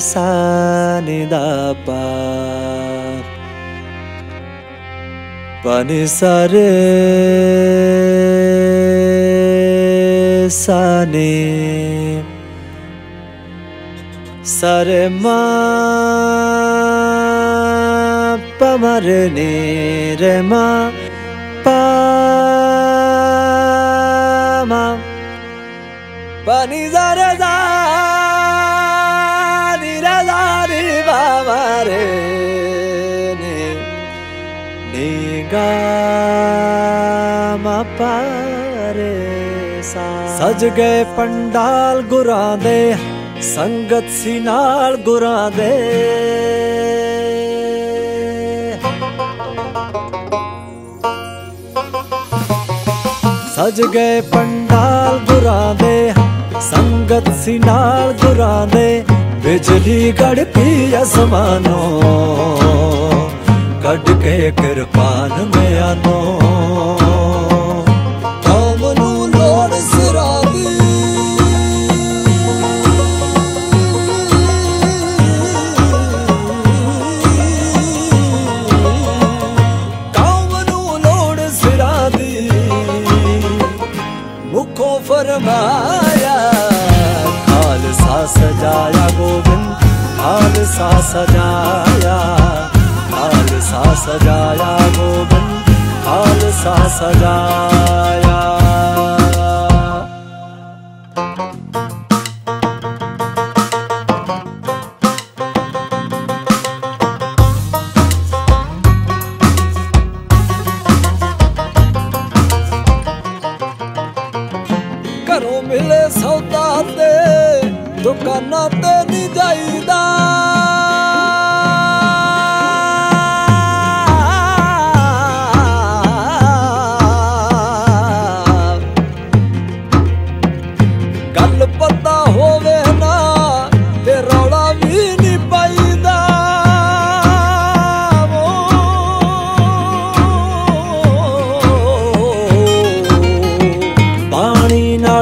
सनि दनिसरे सनि। शर्मा पर निरमा पा pani zare za ni ra za ni ba ma re ni ni ga ma pa re sa ਸਜ ਗਏ ਪੰਡਾਲ ਗੁਰਾਂ ਦੇ ਸੰਗਤ ਸੀ ਨਾਲ ਗੁਰਾਂ ਦੇ ਸਜ ਗਏ ਪੰਡਾਲ ਗੁਰਾਂ ਦੇ ਸੰਗਤ ਸੀ ਨਾਲ ਗੁਰਾਂ ਦੇ ਬਿਜਲੀ ਗੜਪੀ ਅਸਮਾਨੋਂ ਕੱਢ ਕੇ ਕਿਰਪਾਨ ਮਿਆਨੋਂ। ਕੌਮ ਸਜਾਇਆ ਗੋਬਿੰਦ ਖਾਲਸਾ ਸਜਾਇਆ ਖਾਲਸਾ ਸਜਾਇਆ ਗੋਬਿੰਦ ਖਾਲਸਾ ਸਜਾਇਆ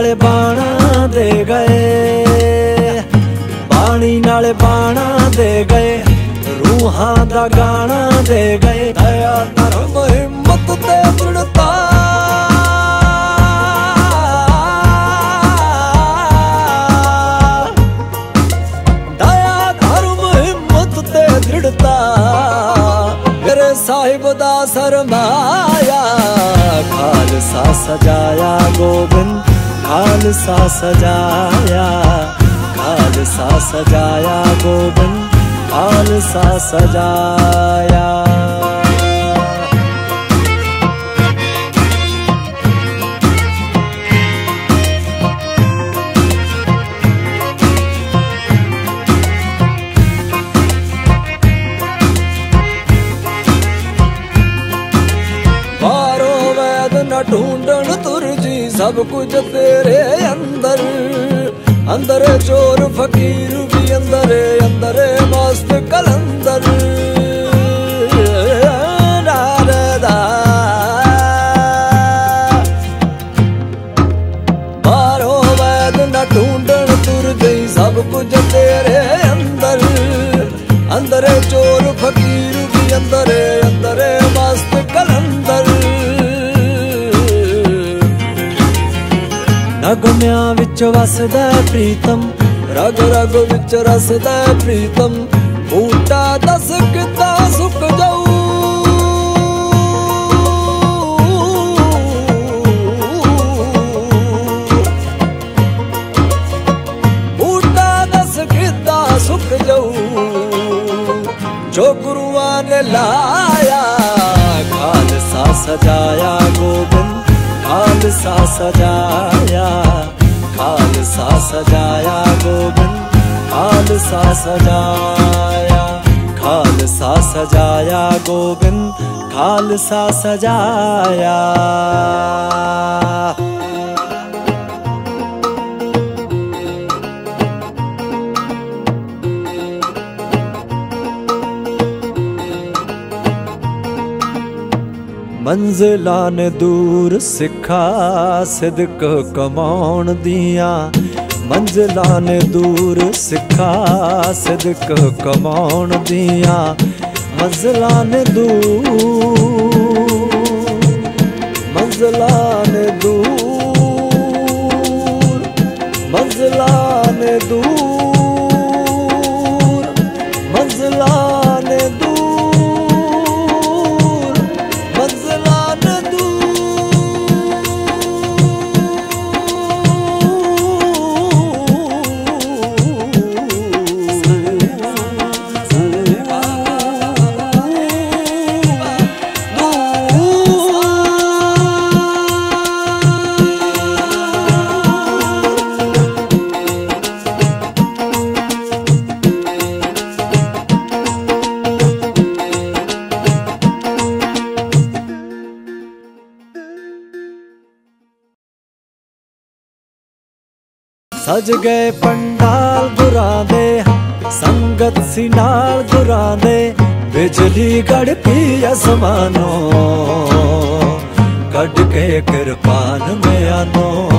ਨਾਲ ਬਾਣਾ ਦੇ ਗਏ। ਬਾਣੀ ਨਾਲ ਬਾਣਾ ਦੇ ਗਏ। ਰੂਹਾਂ ਦਾ ਗਾਣਾ ਦੇ ਗਏ। ਦਇਆ ਧਰਮ, ਹਿੰਮਤ ਤੇ ਦ੍ਰਿੜਤਾ। ਦਇਆ ਧਰਮ, ਹਿੰਮਤ ਤੇ ਦ੍ਰਿੜਤਾ। ਮੇਰੇ ਸਾਹਿਬ ਦਾ ਸਰਮਾਇਆ, ਖਾਲਸਾ ਸਜਾਇਆ ਗੋਬਿੰਦ ਖਾਲਸਾ ਸਜਾਇਆ ਖਾਲਸਾ ਸਜਾਇਆ ਗੋਬਿੰਦ ਖਾਲਸਾ ਸਜਾਇਆ ਬਾਰੋ ਵੈਦ ਨ ਸਭ ਕੁਝ ਤੇਰੇ ਅੰਦਰ ਚੋਰ, ਫਕੀਰ ਵੀ ਅੰਦਰ ਅੰਦਰ ਮਸਤ ਕਲੰਦਰ। ਨਾਰਦਾ ਬਾਰੋ ਵੈਦ ਢੂੰਡਣ ਤੁਰ ਜੀ ਸਭ ਕੁਝ ਤੇਰੇ ਅੰਦਰ। ਅੰਦਰ ਚੋਰ, ਫਕੀਰ ਵੀ ਅੰਦਰ ਅੰਦਰ ਮਸਤ ਕਲੰਦਰ। ਨਗਮਿਆਂ ਵਿੱਚ ਵਸਦਾ ਪ੍ਰੀਤਮ। ਰਗ ਰਗ ਵਿੱਚ ਰਸਦਾ ਪ੍ਰੀਤਮ। ਬੂਟਾ ਦਸ ਕਿਤਾ ਸੁੱਕ ਜਾਊ। ਬੂਟਾ ਦਸ ਕਿਤਾ ਸੁੱਕ ਜਾਊ। ਜੋ ਗੁਰੂਆਂ ਨੇ ਲਾਇਆ, ਖਾਲਸਾ ਸਜਾਇਆ ਗੋਬਿੰਦ, ਖਾਲਸਾ ਸਜਾਇਆ। ਖਾਲਸਾ ਸਜਾਇਆ ਗੋਬਿੰਦ ਖਾਲਸਾ ਸਜਾਇਆ ਖਾਲਸਾ ਸਜਾਇਆ ਗੋਬਿੰਦ ਖਾਲਸਾ ਸਜਾਇਆ ਮੰਜ਼ਲਾਂ ਨੇ ਦੂਰ ਸਿੱਖਾ ਸਿਦਕ ਕਮਾਉਣ ਦੀਆਂ। ਮੰਜ਼ਲਾਂ ਨੇ ਦੂਰ ਸਿੱਖਾ ਸਿਦਕ ਕਮਾਉਣ ਦੀਆਂ। ਮੰਜ਼ਲਾਂ ਨੇ ਦੂਰ, ਮੰਜ਼ਲਾਂ ਨੇ ਦੂਰ ਸਜ ਗਏ ਪੰਡਾਲ ਗੁਰਾਂ ਦੇ ਸੰਗਤ ਸੀ ਨਾਲ ਗੁਰਾਂ ਦੇ, ਬਿਜਲੀ ਗੜਪੀ ਅਸਮਾਨੋਂ ਕੱਢ ਕੇ ਕਿਰਪਾਨ ਮਿਆਨੋਂ।